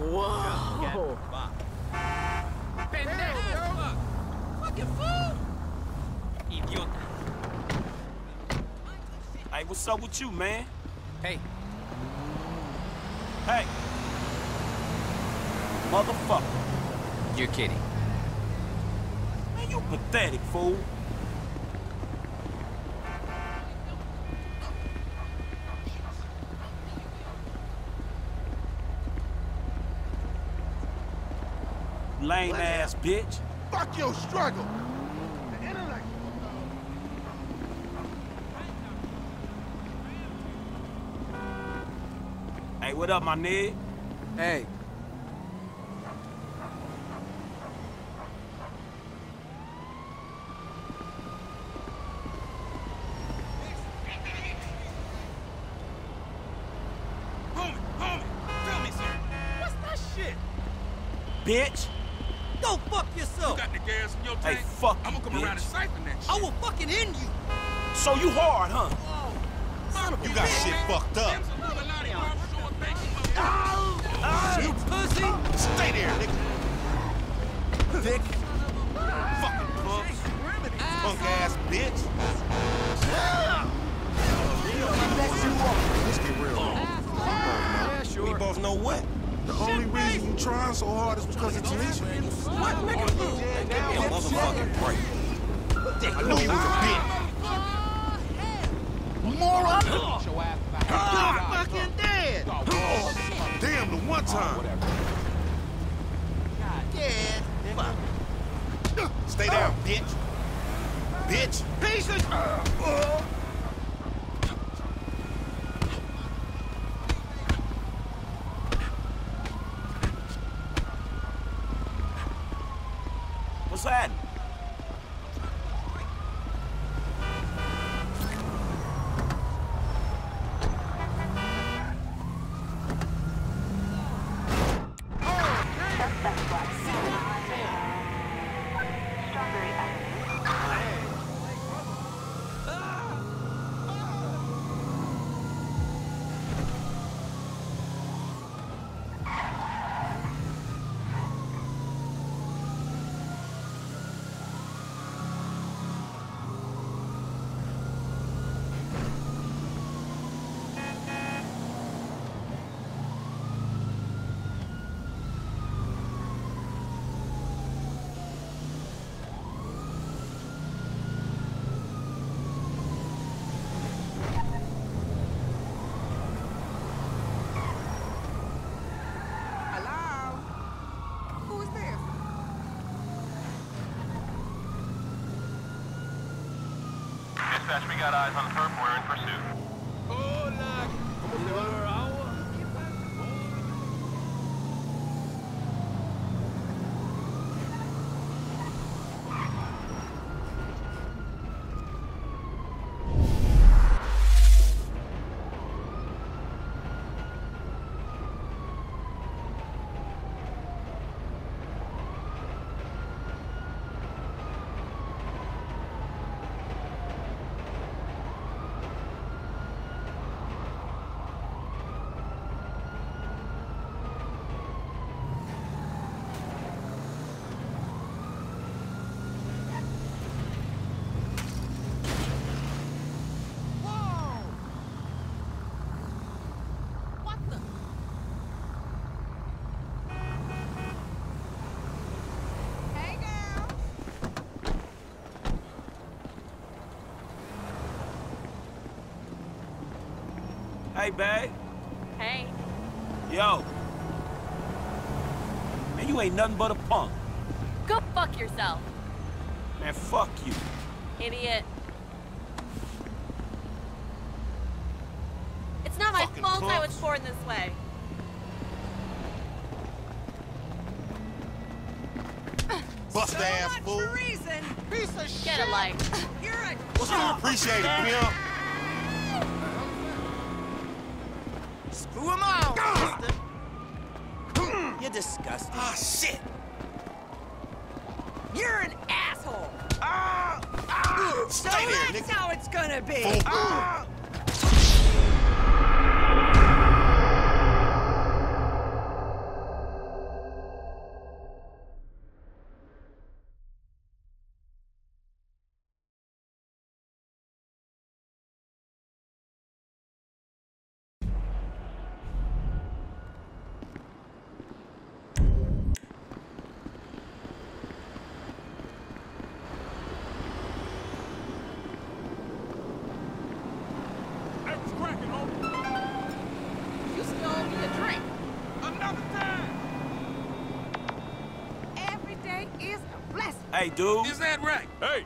Whoa! Hey, what's up with you, man? Hey. Hey. Motherfucker. You're kidding. Man, you pathetic fool. Lame ass bitch. Fuck your struggle. Hey, what up, my nigga? Hey. Homie, homie, tell me something. What's that shit? Bitch. Go fuck yourself. You got the gas in your Hey, fuck I'm gonna come around and bitch. siphon that shit. I will fucking end you. So you hard, huh? Oh, Son of a You got bitch. shit fucked up. Them's Illuminati You pussy. Stay there, nigga. Dick. Trying so hard is because of Tanisha. What, nigga? Give me a motherfucking break. I knew you was a bitch. Moron. You're ah, fucking dead. Oh, damn, the one ah, time. Yeah. Fuck. Stay down, bitch. Bitch. Piece uh, uh. Of... What's that? Strawberry Avenue. Hello? Who is this? Dispatch, we got eyes on the perp. We're in pursuit. Whoa! What the? Hey, girl. Hey, babe. Hey, Yo. Man, you ain't nothing but a punk. go fuck yourself, Man, fuck you. idiot. It's not my Fucking fault I was born this way. Bust ass fool. reason. Piece of shit. Get a life. You're a... What's you appreciate it, pimp? Screw him out, mister. You're disgusting. Ah, shit. You're an asshole. Stay so that's how it's gonna be. Ah. Hey, dude. Is that right? Hey,